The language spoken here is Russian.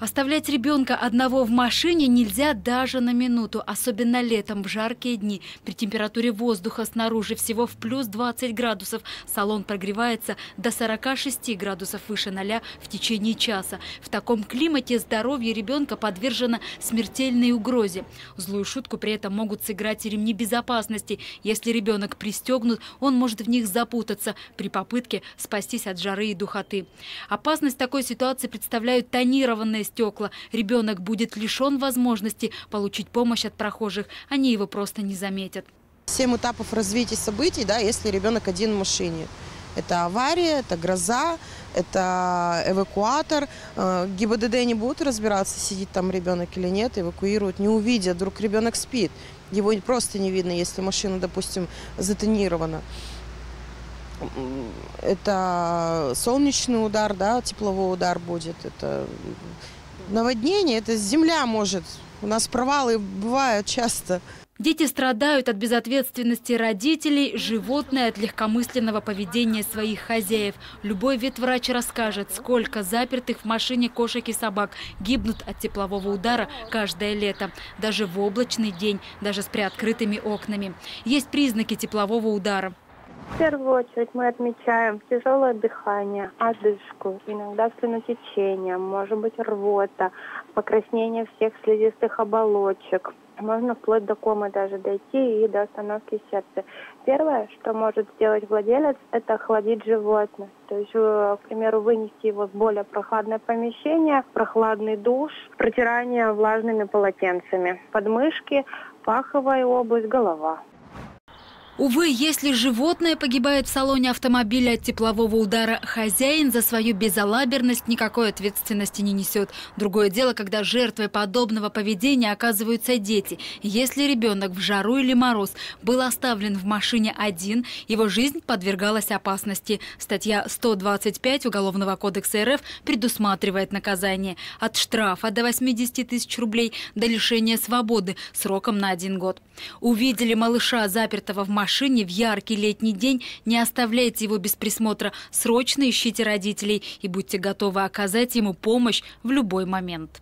Оставлять ребенка одного в машине нельзя даже на минуту, особенно летом в жаркие дни. При температуре воздуха снаружи всего в плюс 20 градусов. Салон прогревается до 46 градусов выше ноля в течение часа. В таком климате здоровье ребенка подвержено смертельной угрозе. Злую шутку при этом могут сыграть и ремни безопасности. Если ребенок пристегнут, он может в них запутаться при попытке спастись от жары и духоты. Опасность такой ситуации представляют тонированные стекла. Ребенок будет лишен возможности получить помощь от прохожих. Они его просто не заметят. Семь этапов развития событий, да, если ребенок один в машине. Это авария, это гроза, это эвакуатор. Э, ГИБДД не будут разбираться, сидит там ребенок или нет, эвакуируют, не увидят, вдруг ребенок спит. Его просто не видно, если машина, допустим, затонирована. Это солнечный удар, да, тепловой удар будет, это наводнение, это земля может. У нас провалы бывают часто. Дети страдают от безответственности родителей, животные от легкомысленного поведения своих хозяев. Любой ветврач расскажет, сколько запертых в машине кошек и собак гибнут от теплового удара каждое лето. Даже в облачный день, даже с приоткрытыми окнами. Есть признаки теплового удара. Первую очередь мы отмечаем тяжелое дыхание, одышку, иногда слюнотечение, может быть рвота, покраснение всех слизистых оболочек. Можно вплоть до комы даже дойти и до остановки сердца. Первое, что может сделать владелец, это охладить животное. То есть, э, к примеру, вынести его в более прохладное помещение, прохладный душ, протирание влажными полотенцами, подмышки, паховая область, голова. Увы, если животное погибает в салоне автомобиля от теплового удара, хозяин за свою безалаберность никакой ответственности не несет. Другое дело, когда жертвой подобного поведения оказываются дети. Если ребенок в жару или мороз был оставлен в машине один, его жизнь подвергалась опасности. Статья 125 Уголовного кодекса РФ предусматривает наказание от штрафа до 80 тысяч рублей до лишения свободы сроком на один год. Увидели малыша, запертого в машине, машине в яркий летний день, не оставляйте его без присмотра. Срочно ищите родителей и будьте готовы оказать ему помощь в любой момент.